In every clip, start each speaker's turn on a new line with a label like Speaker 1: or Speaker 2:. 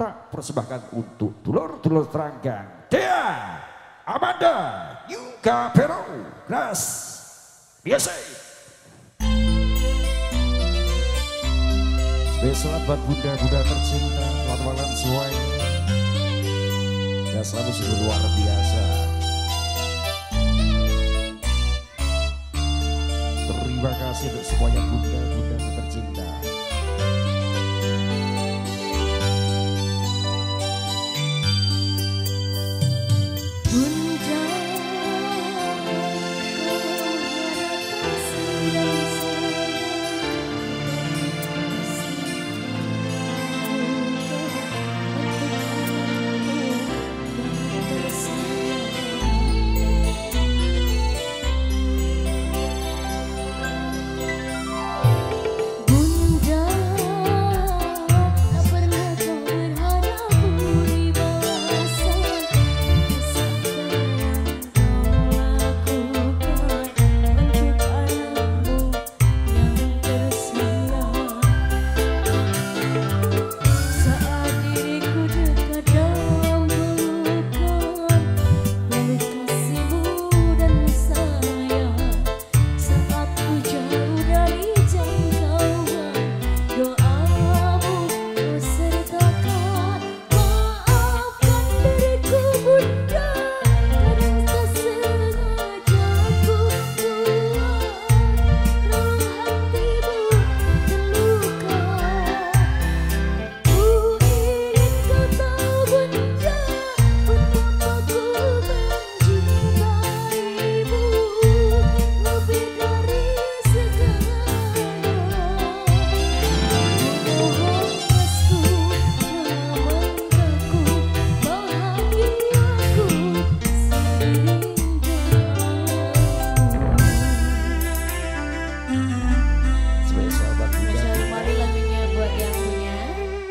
Speaker 1: tak persembahkan untuk dulur-dulur teranggang. Dea, Amanda, Yuka Pero, Gras, biasa. Spesial buat bunda-bunda tercinta, selamat malam semuanya. Selalu sungguh luar biasa. Terima kasih untuk semuanya bunda-bunda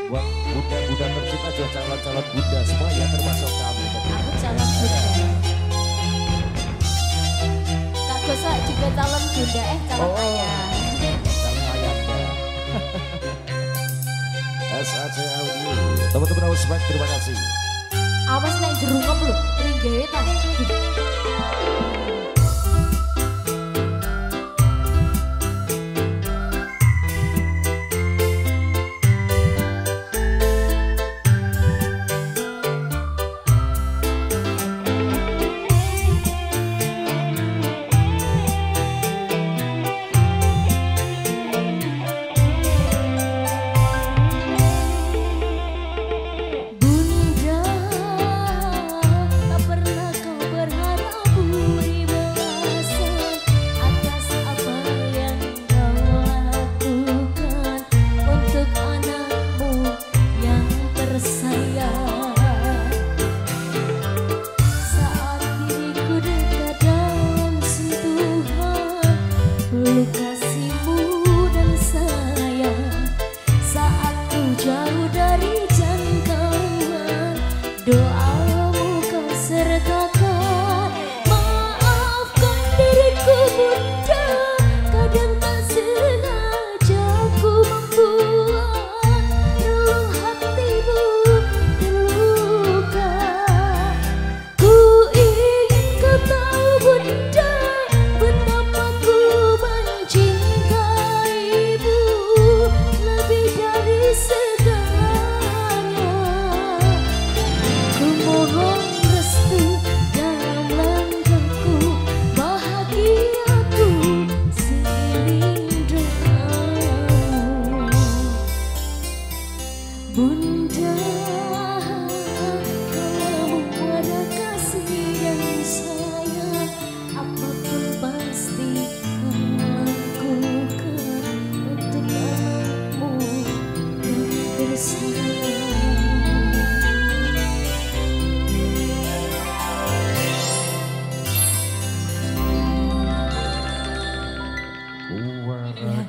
Speaker 1: buat bunda-bunda tercinta juga calon-calon bunda semua ya termasuk kami.
Speaker 2: Aku calon bunda. Kak Gosa juga calon bunda eh calon
Speaker 1: Oh.
Speaker 2: ayah.
Speaker 1: Calon ayah ya. SAC Audio. Teman-teman harus baik terima kasih.
Speaker 2: Awas nek jerungem lho, ringgae ta.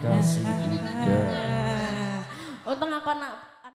Speaker 2: kasih. Oh, Untung aku nak